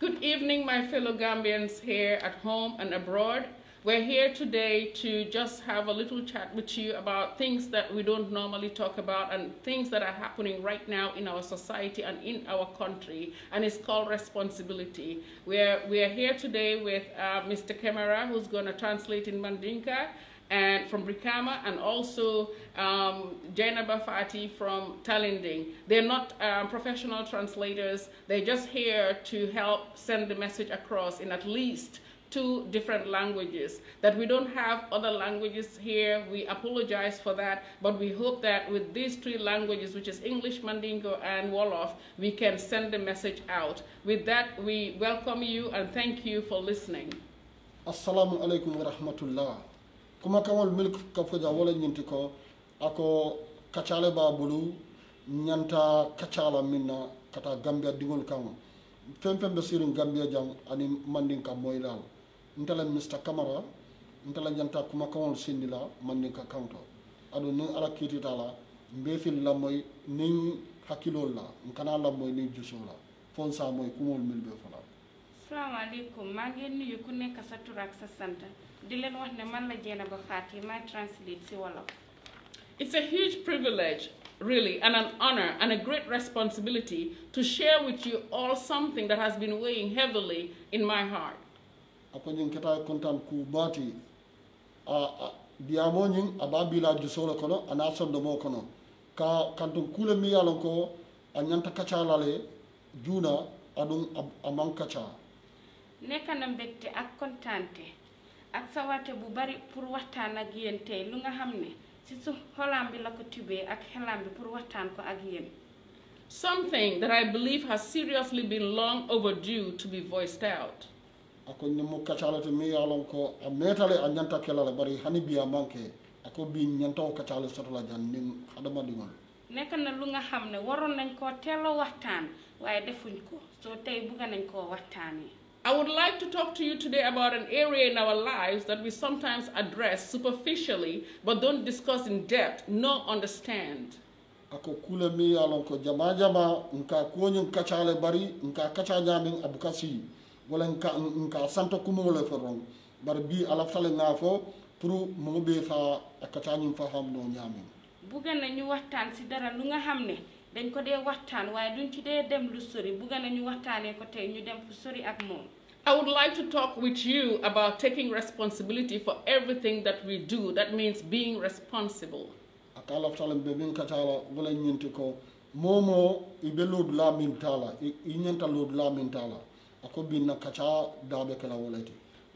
Good evening, my fellow Gambians here at home and abroad. We're here today to just have a little chat with you about things that we don't normally talk about and things that are happening right now in our society and in our country, and it's called responsibility. We're, we're here today with uh, Mr. Camara, who's going to translate in Mandinka, and from Brikama, and also um, Jainaba Fati from Talinding. They're not um, professional translators. They're just here to help send the message across in at least two different languages. That we don't have other languages here, we apologize for that, but we hope that with these three languages, which is English, Mandingo, and Wolof, we can send the message out. With that, we welcome you and thank you for listening. assalamu aleykum wa rahmatullah kuma kaŋol mil kafoja wala ñinti ko ako kacale ba bulu ñanta kaccala min na kata gambia diŋol kaŋ. Feŋ feŋ be sirin gambia jaŋ ani mandin ka moylal ntala mr camara ntala ñanta kuma kaŋol sindi la mandin ka kaŋ to. Aɗu niŋ ala kiitita la mbe fil lamoy niŋ hakkilol la nkana lamoy niŋ juso la. Fon sa moy kumol mil be fala salaamaaleykum maa ngi nuyu ku nekk sa tur ak di leen wax ne man la Jeynaba Fati may translate si wolof. It's a huge privilege, really, and an honor and a great responsibility to share with you all something that has been weighing heavily in my heart. apa ñiŋ keta kontan ku baati a a- a baa bila jusoo kono a naa kono. Ka kantum kuule miŋ ye a loŋ ko a ñanta kaccaa la le juuna aduŋ a- a maŋ kaccaa nekk na ak kontaante ak sawarte bu bari pour waxtaan ak yéen tey lu nga xam ne si su xolam bi la ko tubee ak xelam bi pour waxtaan ko ak yéen Something that I believe has seriously been long overdue to be voiced out. a ko ñiŋ mu kaccaa le ti miŋ ye a loŋ ko a meeta a ñanta ke la le bari hani bii a maŋ ke a ko bii ñanta wo kaccaa le soto la jaŋ niŋ nekk na lu nga xam ne waroon nañ koo teel waxtaan waaye defuñ ko. Soo tey bugga nañ koo waxtaanee I would like to talk to you today about an area in our lives that we sometimes address superficially but don't discuss in depth nor understand. a ko kuule miŋ ye a loŋ ko jamaa jamaa nka kuwo ñiŋ kaccaa bari nka kaccaa ñaamiŋ a buka wala nka nka santo kumoŋo le foroŋ bari bii a lafita le ŋa fo pour moo bee fa a kaccaa fa ham noo ñaamiŋ bugga nañu waxtaan si dara lu nga xam ne dañ ko dee waxtaan waaye duñ ci dee dem lu sori. Bugga nañu waxtaanee ko tey ñu dem fu sori ak moom. I would like to talk with you about taking responsibility for everything that we do. That means being responsible. a ka lafita le be miŋ kaccaa la wala ñinti ko. Moo moo i be loodu laa miŋ taa la i i ñanta loodu laa miŋ taa la a ko biŋ na daa be la wo le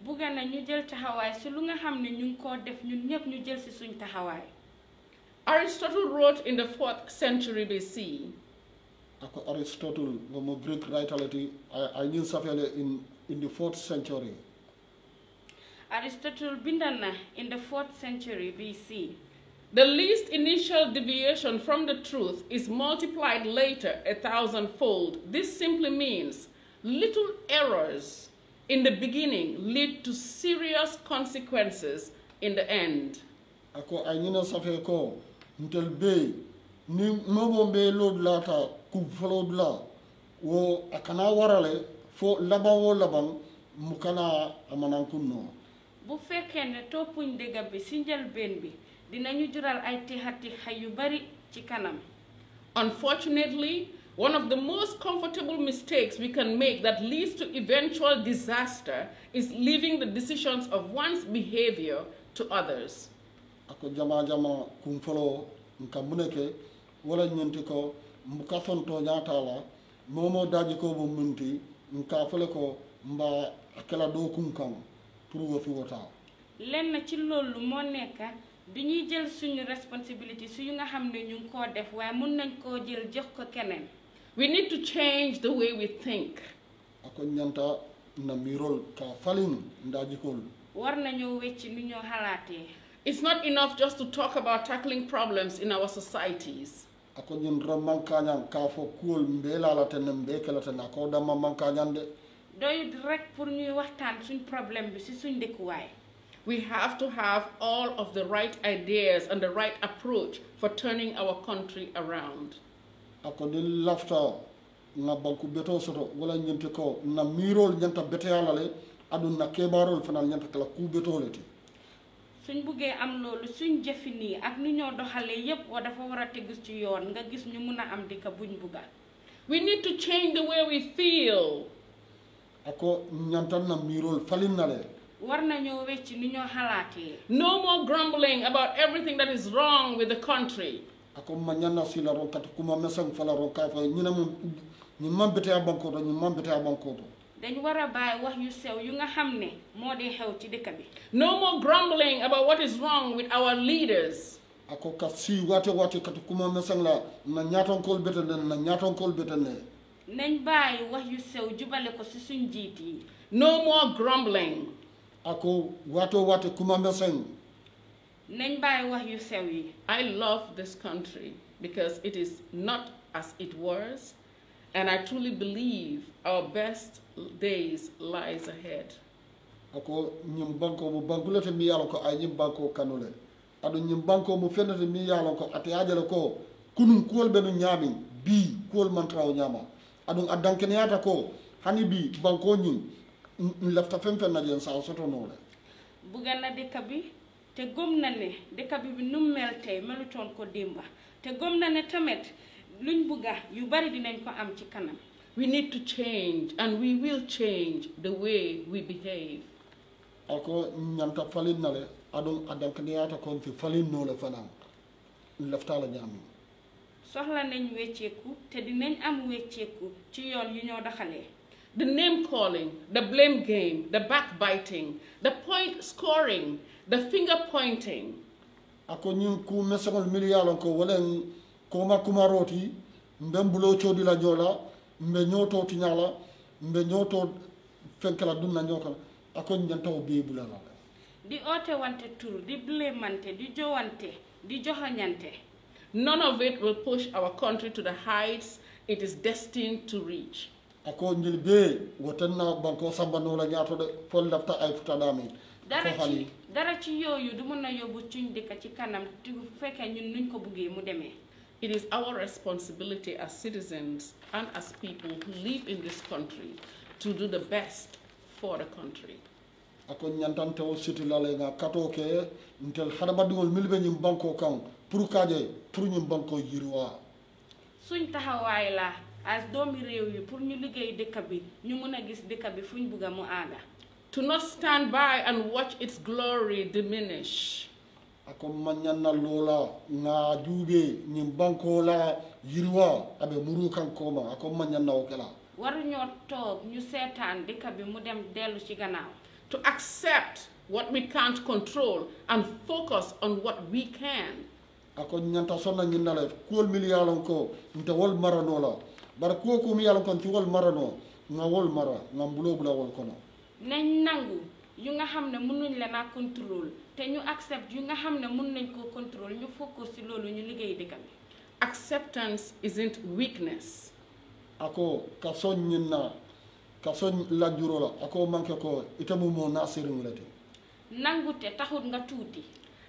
bugga na ñu jël taxawaay. Si lu nga xam ne ñu ngi koo def ñun ñëpp ñu jël si suñ taxawaay Aristotle wrote in the 4th century BC ako aristotle womo greek writer le ti a a ñiŋ in in the fourth century Aristotle bindal na in the 4th century BC The least initial deviation from the truth is multiplied later a thousandfold. This simply means little errors in the beginning lead to serious consequences in the end. ako ay ñina safe ko ntel be ni nobo be lod lata ku folod la wo akana warale fo laban wo laban mu kana amanan kunno. Bu fekkee ne toppuñ dëgg bi si njëlbeen bi dinañu jural ay ci kanam. Unfortunately, one of the most comfortable mistakes we can make that leads to eventual disaster is leaving the decisions of one's behavior to others. Ako jama jama kun folo nka muneke wala ñinti ko mbuka fonto ñata momo daji ko munti nka fole ko mba akela do kun kan pour wo fi wota. Lenn ci loolu moo nekk du ñuy jël suñu responsibility su yu nga xam ne ñu ngi koo def waaye mun nañ koo jël jox ko keneen. We need to change the way we think. ako ñanta na mirol ka falin ndaji kol war nañoo wecc ni ñoo xalaatee It's not enough just to talk about tackling problems in our societies. ako ñin ro mankañan ka fo kuwol mbelala ten mbe kelata na ko damma mankañan de doyut rek pour ñuy waxtaan suñ problème bi si suñ dëkkuwaay We have to have all of the right ideas and the right approach for turning our country around. ako ni lafta nga banku beto soto wala ñinti ko na mirol ñanta beteyala le aɗum na keɓarol fanal ñanta kala ku betole te suñ buggee am loolu suñ jëfi nii ak nu ñoo doxalee yépp wa dafa war a tegu ci yoon nga gis ñu mun a am dëkk buñ bugga We need to change the way we feel. ako ñantan na mirol falinna le war nañoo wecc ni ñoo xalaatee No more grumbling about everything that is wrong with the country. ako ma ñanna sila ron kata kuma mesang fala ron fa ñina mum ñi man beteya banko to ñi man beteya banko to dañ war a bàyyi wax yu sew yu nga xam ne moo dee xew ci dëkk bi. No more grumbling about what is wrong with our leaders. ako ka si wate wate kata kuma mesang la na ñatonkol betende na ñatonkol betende. Nañ bàyyi wax yu sew jubale ko ci suñ jiit yi. No more grumbling. ako wato wate kuma mesang. Nañ bàyyi wax yu sew yi. I love this country because it is not as it was, and I truly believe our best days lies ahead. ako ñim banko mo bankulete mi yalon ko ay ñim banko kanule aɗo ñim banko mo fennete mi yalon ko ate ajale ko kunum kuwol ɓe no ñaami bi kuwol mantrawo ñaama aɗum a dankeneyata ko hani bi banko ñin n lefta fen fen najen sa sotonole bugga na dëkk bi te gëm na ne dëkk bi bi nu mu mel ko démba te gëm na ne tamit luñ bugga yu bari dinañ ko am ci kanam. We need to change, and we will change the way we behave. ako ñanta falin nale aɗum a dankeneyata kon fi falin nole fanan n leftala ñaami soxla nañ wecceeku te dinañ am wecceeku ci yoon yu ñoo doxalee The name calling, the blame game, the backbiting, the point scoring, the finger pointing, ako ñin ku mesegol mili ko wolen koma kumaroti mben bulo codila ñola mbe ñoto tiñala mbe ñoto fenkela dunna ñokala ako ñantawo be bulala di oote wante tur di blémante di jowante di joxoñante. None of it will push our country to the heights it is destined to reach. ako ñil be wotenna banko sambanola ñatode fol lafta ay futadami dara ci dara ci yooyu du mën a yóbbu suñ dëkk ci kanam te fekkee ñun nuñ ko buggee mu demee. It is our responsibility as citizens and as people who live in this country to do the best for the country. ako ñantantewo sitilale nga kato ke ntel hadamadiŋol mil be ñim banko kan pour kaje pour ñim banko yiriwa suñ taxawaay la as doomi réew yi pour ñu liggéey dëkk bi ñu mën a gis dëkk bi fuñ bugg a mu aaga To not stand by and watch its glory diminish. Ako mañanna lola nga juube ñim banko la yiriwa aɓe muru kan koma ako mañanna o kela waruñoo toog ñu seetaan dëkk bi mu dem dellu ci gannaaw To accept what we can't control and focus on what we can. ako ñanta sonna ñinnale kuwol mil yalon ko nte wol marano la bara kuwo ko mi yalon ko nti wol marano nga wol mara nga mbulo bula wol kono. Nañ nangu yu nga xam ne mënuñ leen a contrôle te ñu accept yu nga xam ne mën nañ koo contrôle ñu focus ci loolu ñu liggéey dëkk bi Acceptance isn't weakness. ako ka soñ ñinna ka soñ lajjuro la ako manke ko itamu mo na siriŋ le te nangute taxut nga tuuti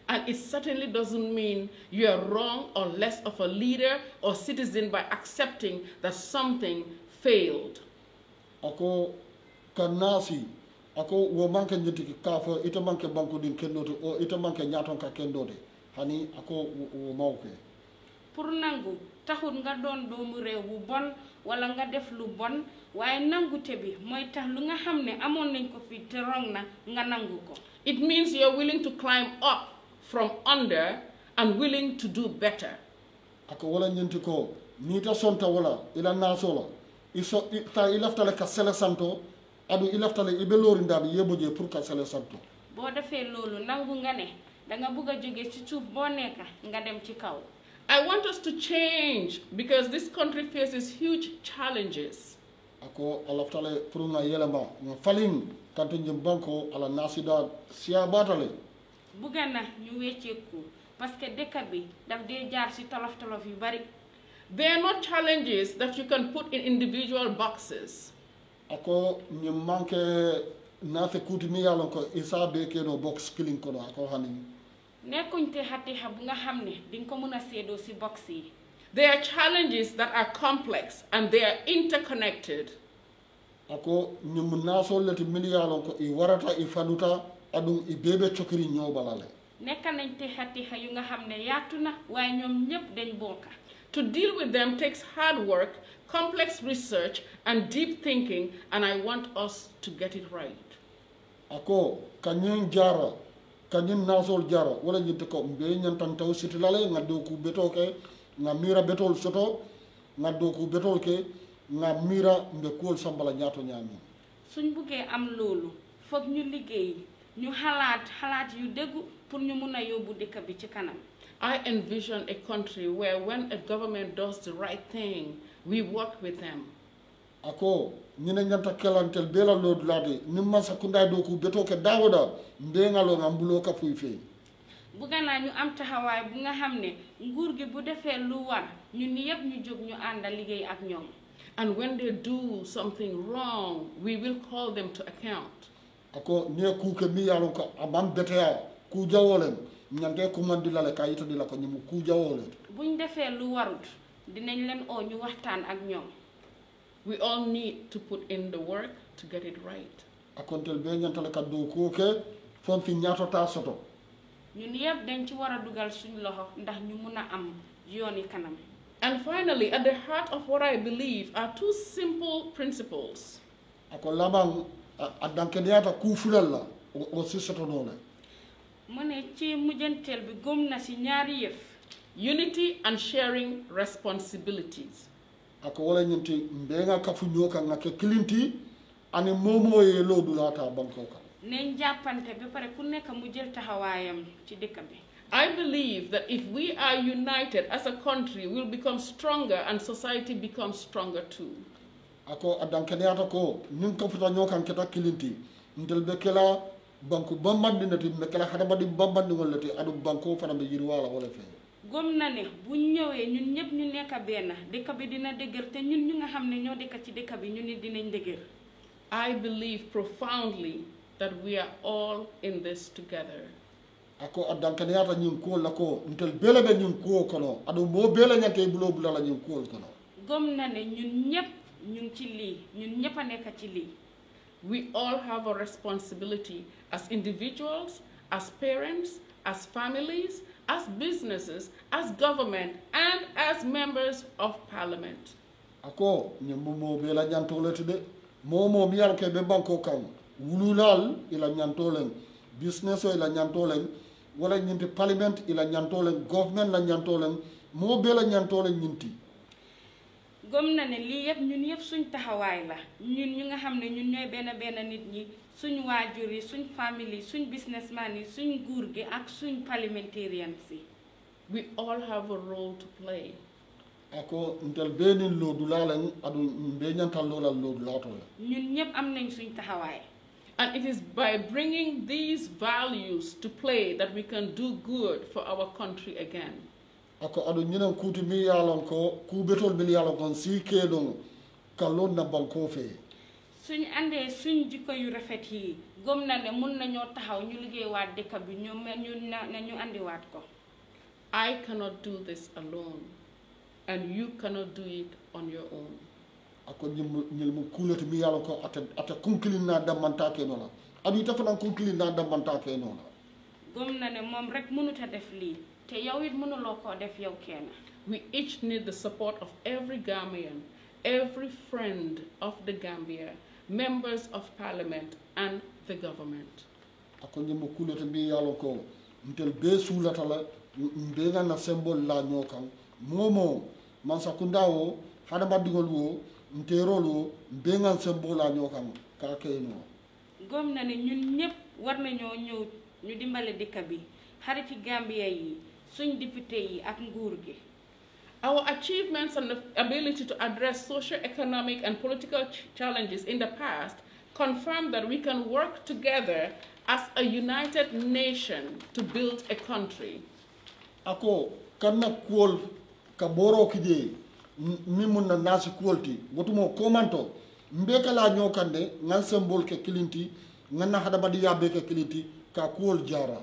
And it certainly doesn't mean you're wrong or less of a leader or citizen by accepting that something failed. ako ka naasi ako wo manke ñittiki ka fo ita manke banko ɗin kendote o ita manke ñaton ka kendode hani ako wo- wo mawke pour nangu taxut nga doon doomu réew bu bon wala nga def lu bon waaye nangute bi mooy tax lu nga xam ne amoon nañ ko fi te rong na nga nangu ko. It means you're willing to climb up from under and willing to do better. ako wala ñinti ko ni ta sonta wala ila naso la. Iso i- ta i laftale ka sele santo adu i laftale i be lorindade yeboje pour ka sele santo. Boo defee loolu nangu nga ne danga bugg a jóge ci suuf boo nekka nga dem ci kaw I want us to change because this country faces huge challenges. ako a laftale pour nga yelema nga falin kanto ñim ala nasida siya batale. Bugga na ñu wecceeku parce que dëkk bi daf dee jaar ci tolof tolof yu bari. They are not challenges that you can put in individual boxes. Ako ñim manque mi yalon ko isa be keno box ko kono ako hani nekkuñ te xatixa bu nga xam ne dinga ko mën a séedoo ci box yi. There are challenges that are complex and they are interconnected. ako ñimu nasol leti miliyalon ko i warata i fanuta aɗum i bebe cokiri ñobalale nekka nañ texa texa yu nga xam ne yaatu na waaye ñoom ñëpp dañ bokka. To deal with them takes hard work, complex research, and deep thinking, and I want us to get it right. ako kañin jara kañin nasol jara wala ñinte ko mbe ñantan taw sitilale nga dow ku beto ke nga mira betol soto nga dow ku betol ke nga mira mbe kuwol sambala ñaato ñaami suñ buggee am loolu foog ñu liggéey ñu xalaat xalaat yu déggu pour ñu mun a yóbbu dëkk bi ci kanam I envision a country where when a government does the right thing, we work with them. ako ñine ñanta kelantel bela lodulade nim man sakunda dow ku beto ke dawoda mbe ngalo nga mbulo ka fuy fe bugga naa ñu am taxawaay bu nga xam ne nguur gi bu defee lu war ñun ni yëpp ñu jóg ñu ànda liggéey ak ñoom And when they do something wrong, we will call them to account. ako ne ku ke mi yalon ko amam beteya ku jawolen ñante kumandilale ka yitadila ko ñimu ku jawole buñ defee lu warut dinañ leen oo ñu waxtaan ak ñoom. We all need to put in the work to get it right. akontel be ñantale ka dow ku ke fon fi ñaatota soto. Ñun yëpp dañ ci war a dugal suñ loxo ndax ñu mun a am yooni kanam. And finally, at the heart of what I believe are two simple principles. Ako laban a a ku fulal la o o si soto nole mu ne ci mujjanteel bi gëm na si ñaari yëf unity and sharing responsibilities. ako wala ñinti mbenga kafu ñoka nga ke kilinti ani momo ye lodulata banko ka nañ jàppante ba pare ku nekk mu jël taxawaayam ci dëkk bi I believe that if we are united as a country, we'll become stronger and society becomes stronger too. ako a dankeneyata ko nin kafuta ñokan keta kilinti ntel be kela banku bambandinati mbe kela hadamadi bambandingol leti aɗum banko fana ɓe yirwala wala fe gëm na ne buñ ñëwee ñun ñëpp ñu nekk benn dëkk bi dina dëgër te ñun ñu nga xam ne ñoo dëkk ci dëkk bi ñu ni dinañ dëgër. I believe profoundly that we are all in this together. ako a dankeneyata ñin kuwol la ko ntel bele ɓe ñin kuwo kono aɗum mo bele ñante bulo bulala ñin kuwol kono. Gëm na ne ñun ñëpp ñu ngi ci lii ñun ñëpp a nekk ci lii. We all have a responsibility as individuals, as parents, as families, as businesses, as government, and as members of parliament. ako ñin mo mo bela ñantoleti de momo mi yal ke ɓe banko kan wululal ila ñantolen business ila ñantolen wala ñinti parliament ila ñantolen government la ñantolen mo bela ñantolen ñinti gëm na ne lii yëpp ñun yëpp suñ taxawaay la ñun ñu nga xam ne ñun ñooy benn benn nit ñi suñ waajur yi suñ famille suñ businessman yi suñ nguur gi ak suñ parliamentarians yi We all have a role to play. ako ntel be nin lodulalen aɗum mbe ñantal lolal lodulatola ñun ñëpp am nañ suñ taxawaay And it is by bringing these values to play that we can do good for our country again. Ako aɗum ñinen kuuti mi yalon ko kuɓetol mil yalon kon si keɗon kallon na banko fee. Suñ andee suñ jikko yu rafet yi gëm na ne mun nañoo taxaw ñu liggéeywaat dëkk bi ñu ñu na ñu andiwaat ko. I cannot do this alone, and you cannot do it on your own. ako ñil mu kuulati mi yalon ko ate ate kunkilinna naa ke noona. Aɗum ita fanan kunkilinna dammanta ke noona. Gëm na ne moom rek mënut a def lii. Te yow it mënuloo koo def yow kenn. We each need the support of every Gambian, every friend of the Gambia, members of parliament, and the government. ako ñimmo kuulete mi yalon ko ntel be suulata la mbe ganna symbole la ñoo momo man sakunda o hadamaddigol wo nterol o mbe gan symbole la ñoo kan ka keyno gëm na ne ñun ñëpp war nañoo ñëw ñu dimbale dëkk bi xariti Gambia yi suñ député yi ak nguur gi Our achievements and the ability to address socio-economic and political ch- challenges in the past confirm that we can work together as a united nation to build a country. ako kanna kuwol ka boro kije min mun na nasi kuwol ti wotumo komanto mbe kala ñoo kande ngan symbole ke kilinti ngan na hadamadi yabe ke kilinti ka kuwol jara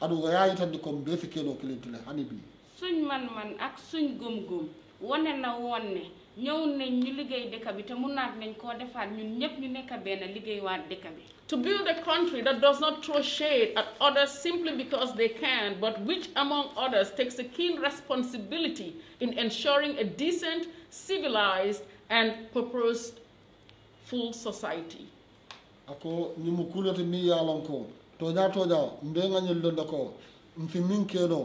aɗu ga yayitandi ko mbe fi keno kilinti le hani bi. Suñ man-man ak suñ gëm-gëm wane na woon ne ñëw nañ ñu liggéey dëkk bi te munaat nañ koo defaat ñun ñëpp ñu nekk benn liggéey waat dëkk bi. To build a country that does not throw shade at others simply because they can, but which, among others, takes a keen responsibility in ensuring a decent, civilized, and purposeful society. ako ñimu kulete mi yalon ko toña toña mbenga ñellonda ko mfi min keno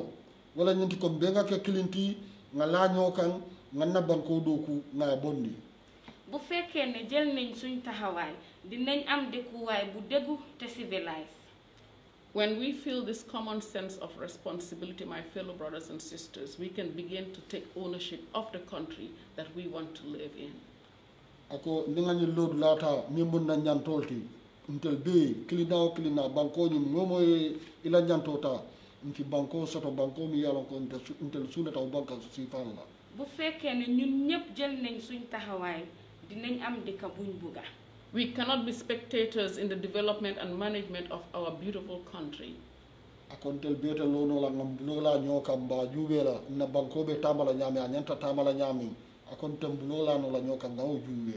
wala ñinti ko mbenga ke kilinti nga laño kan nga nabban ko do nga bondi. Bu fekkee ne jël nañ suñ taxawaay dinañ am dëkkuwaay bu déggu te civilisé When we feel this common sense of responsibility, my fellow brothers and sisters, we can begin to take ownership of the country that we want to live in. ako ndinga ñi lodu lata mi mun na ñantolti ntel be kilina o kilina banko ñi momo e ila ñantota nfi banko soto banko mi yalon ko ntel su- ntel sunata o banka si falla bu fekkee ne ñun ñëpp jël nañ suñ taxawaay dinañ am dëkk buñ bugga We cannot be spectators in the development and management of our beautiful country. ako ntel bete lono la ngam bulola ñokam ba juubela na banko be tamala ñami a ñanta tamala ñami ako ntel no la ñokam ngawo juube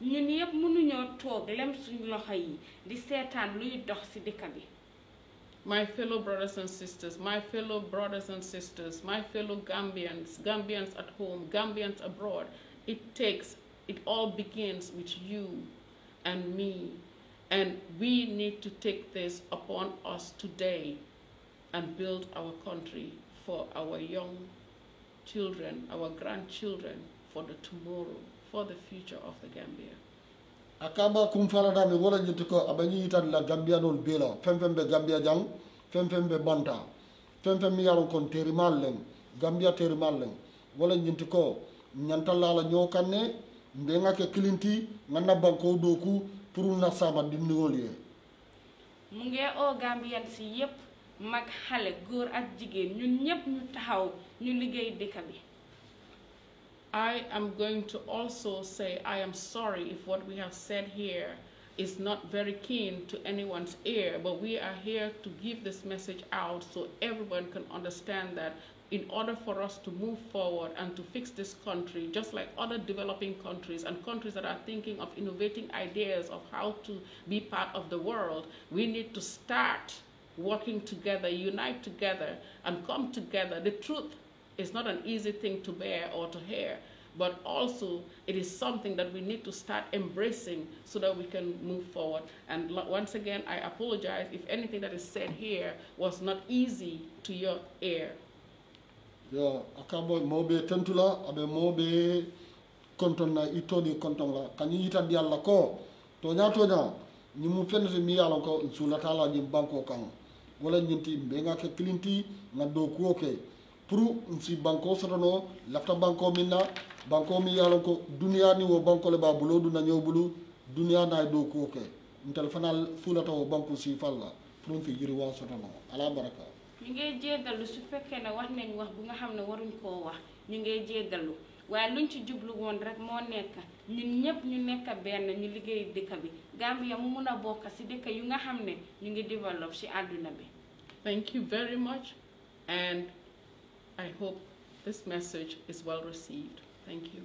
ñun yëpp toog lem suñ loxo yi di seetaan luy dox bi My fellow brothers and sisters, my fellow brothers and sisters, my fellow Gambians, Gambians at home, Gambians abroad, it takes, it all begins with you and me. And we need to take this upon us today and build our country for our young children, our grandchildren, for the tomorrow, for the future of the Gambia. akaba kum falada mi wala ñitti ko aɓañi yitan la gambiyanol beela fen fen ɓe gambia jang fen fen ɓe banta. Fen fen mi yaron kon terimal len gambia terimal len wala ñinti ko ñantallala ñokanne mbegake kilinti ganna banko dow ku pour na sama dindigol ye mu ngee oo Gambien si yépp mag xale góor ak jigéen ñun ñépp ñu taxaw ñu liggéey dëkk bi I am going to also say I am sorry if what we have said here is not very keen to anyone's ear, but we are here to give this message out so everyone can understand that in order for us to move forward and to fix this country, just like other developing countries and countries that are thinking of innovating ideas of how to be part of the world, we need to start working together, unite together, and come together. The truth is not an easy thing to bear or to hear, but also it is something that we need to start embracing so that we can move forward. And once again, I apologize if anything that is said here was not easy to your ear. yo akabo mawɓe tentula aɓe mawɓe konton na ittoni konton la. Kañum yitandi allah ko. To ñatoña ñimu fennete mi yalon ko suulatala ñim banko kan wala ñinti mbegake kilinti na dow kuwo ke pour si banko sotono lafta banko min na banko mi yalon ko duniya ni wo banko le ba bulo du na ñew bulu duniya na dow kuwo ke. Ntel fanal fulata wo banko si falla pour fi yiri wa sotono ala baraka. Ñu ngay jéggalu su fekkee ne wax nañ wax bu nga xam ne waruñ koo wax. Ñu ngay jéggalu waaye luñ ci jublu woon rek moo nekk. Ñun ñëpp ñu nekk benn ñu liggéey dëkk bi. Gambia mu mun a bokk ci dëkk yu nga xam ne ñu ngi développe ci àdduna bi. Thank you very much, and I hope this message is well received. Thank you.